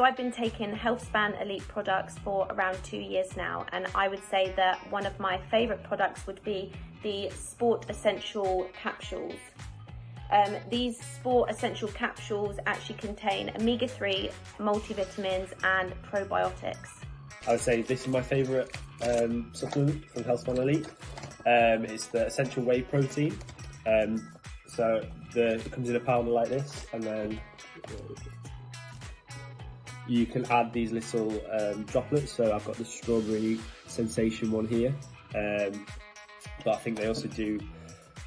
so I've been taking Healthspan Elite products for around two years now, and I would say that one of my favourite products would be the Sport Essential capsules. Um, these Sport Essential capsules actually contain omega-3, multivitamins and probiotics. I would say this is my favourite um, supplement from Healthspan Elite. Um, it's the Essential Whey Protein. Um, so the, it comes in a powder like this, and then you can add these little um, droplets. So I've got the strawberry sensation one here, um, but I think they also do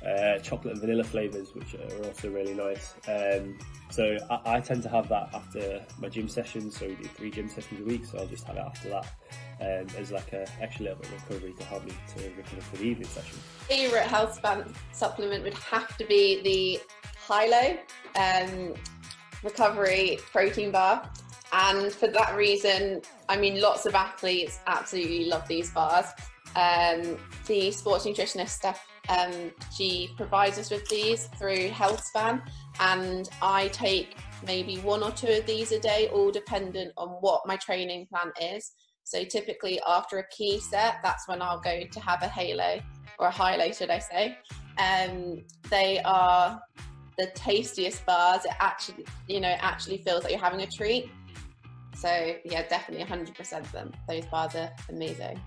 uh, chocolate and vanilla flavors, which are also really nice. Um, so I, I, tend to have that after my gym sessions. So we do three gym sessions a week, so I'll just have it after that um, as like a extra little bit of recovery to help me to recover for the evening session. Favorite health supplement would have to be the Hilo um, recovery protein bar. And for that reason, I mean, lots of athletes absolutely love these bars. Um, the sports nutritionist Steph, um, she provides us with these through Healthspan, and I take maybe one or two of these a day, all dependent on what my training plan is. So typically after a key set, that's when I'll go to have a halo or a hilo, should I say. Um, they are the tastiest bars. It actually, you know, actually feels like you're having a treat. So yeah, definitely 100% of them. Those bars are amazing.